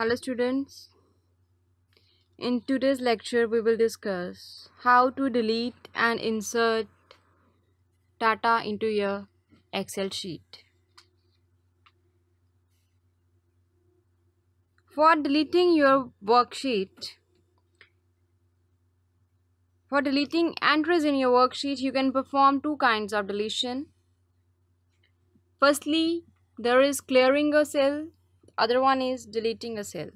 Hello students. In today's lecture we will discuss how to delete and insert data into your Excel sheet. For deleting your worksheet, for deleting entries in your worksheet, you can perform two kinds of deletion. Firstly, there is clearing a cell other one is deleting a cell.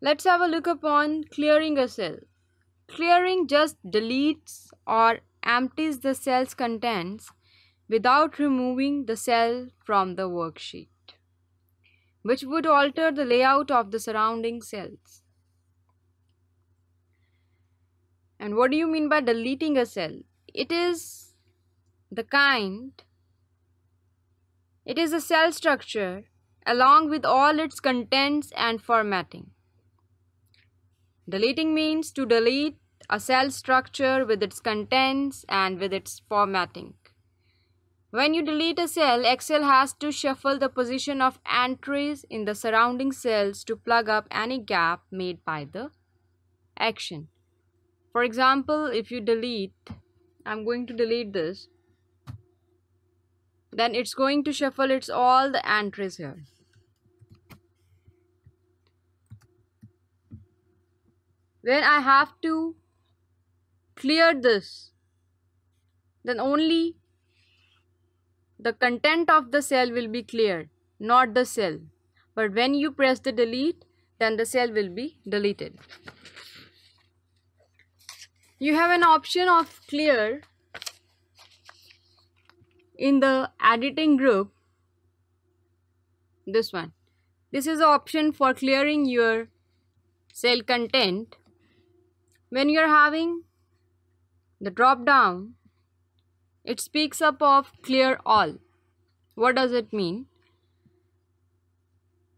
Let's have a look upon clearing a cell. Clearing just deletes or empties the cell's contents without removing the cell from the worksheet, which would alter the layout of the surrounding cells. And what do you mean by deleting a cell? It is the kind it is a cell structure along with all its contents and formatting. Deleting means to delete a cell structure with its contents and with its formatting. When you delete a cell, Excel has to shuffle the position of entries in the surrounding cells to plug up any gap made by the action. For example, if you delete, I'm going to delete this then it's going to shuffle its all the entries here. When I have to clear this then only the content of the cell will be cleared not the cell. But when you press the delete then the cell will be deleted. You have an option of clear in the editing group this one. This is the option for clearing your cell content. When you're having the drop down it speaks up of clear all. What does it mean?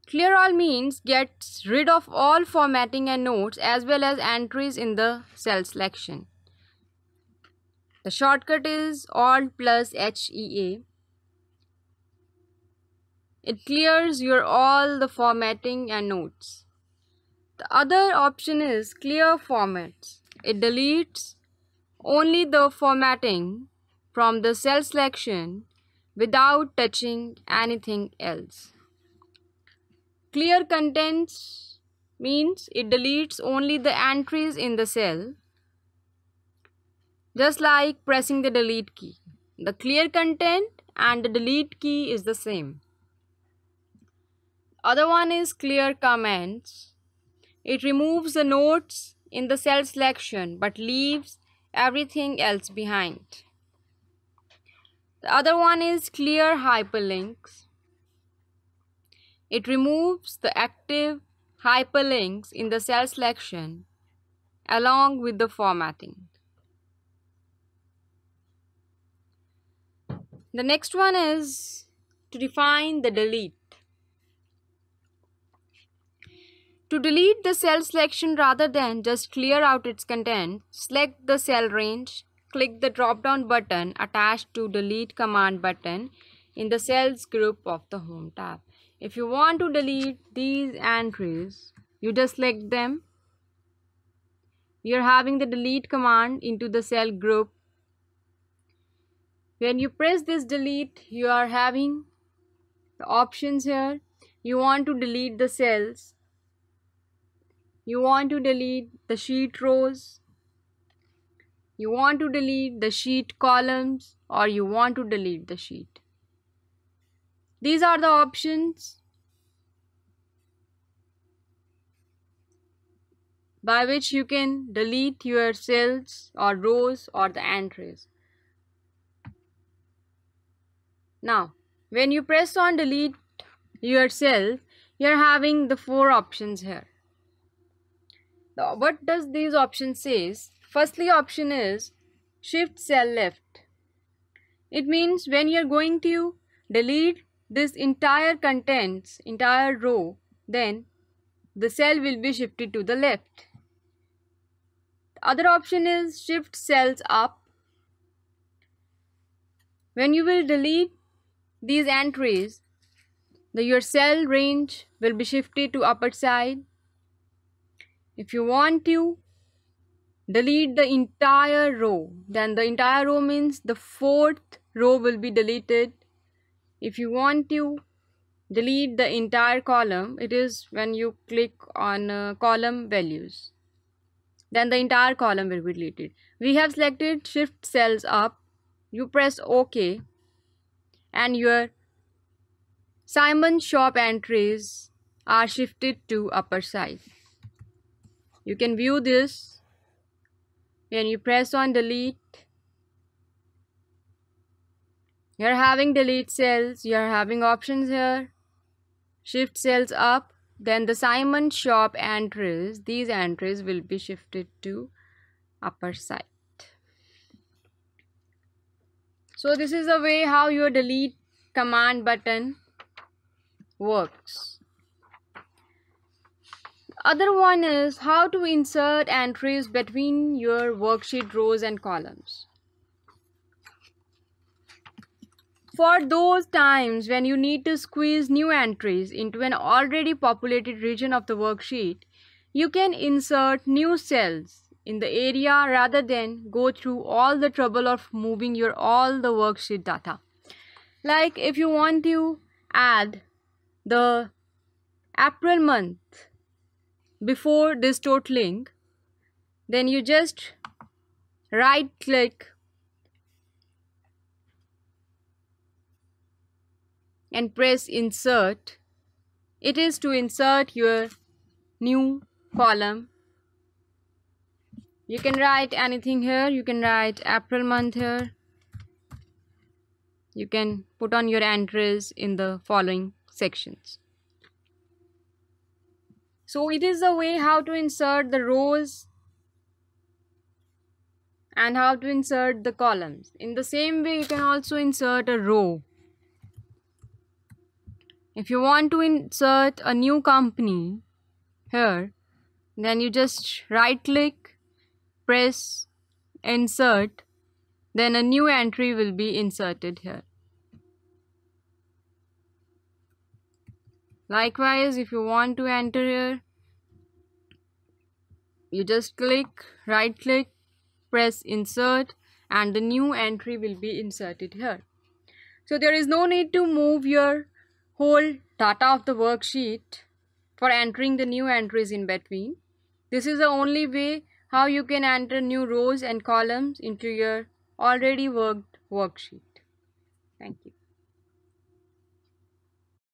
Clear all means gets rid of all formatting and notes as well as entries in the cell selection the shortcut is Alt plus HEA. It clears your all the formatting and notes. The other option is clear formats. It deletes only the formatting from the cell selection without touching anything else. Clear contents means it deletes only the entries in the cell just like pressing the delete key. The clear content and the delete key is the same. Other one is clear comments. It removes the notes in the cell selection but leaves everything else behind. The other one is clear hyperlinks. It removes the active hyperlinks in the cell selection along with the formatting. The next one is to define the delete. To delete the cell selection rather than just clear out its content, select the cell range, click the drop down button attached to delete command button in the cells group of the home tab. If you want to delete these entries, you just select them. You're having the delete command into the cell group when you press this delete you are having the options here. You want to delete the cells. You want to delete the sheet rows. You want to delete the sheet columns or you want to delete the sheet. These are the options. By which you can delete your cells or rows or the entries now, when you press on delete yourself, you're having the four options here. What does these options says? Firstly option is shift cell left. It means when you're going to delete this entire contents, entire row, then the cell will be shifted to the left. The other option is shift cells up. When you will delete these entries the your cell range will be shifted to upper side. If you want to delete the entire row then the entire row means the fourth row will be deleted. If you want to delete the entire column it is when you click on uh, column values then the entire column will be deleted. We have selected shift cells up. You press ok and your Simon shop entries are shifted to upper side. You can view this when you press on delete. You're having delete cells you're having options here. Shift cells up then the Simon shop entries these entries will be shifted to upper side so this is the way how your delete command button works other one is how to insert entries between your worksheet rows and columns. For those times when you need to squeeze new entries into an already populated region of the worksheet, you can insert new cells in the area rather than go through all the trouble of moving your all the worksheet data. Like if you want to add the April month before this totaling then you just right click and press insert it is to insert your new column you can write anything here you can write April month here you can put on your entries in the following sections so it is a way how to insert the rows and how to insert the columns. In the same way, you can also insert a row. If you want to insert a new company here, then you just right click, press insert, then a new entry will be inserted here. Likewise, if you want to enter here, you just click, right click, press insert and the new entry will be inserted here. So there is no need to move your whole data of the worksheet for entering the new entries in between. This is the only way how you can enter new rows and columns into your already worked worksheet. Thank you.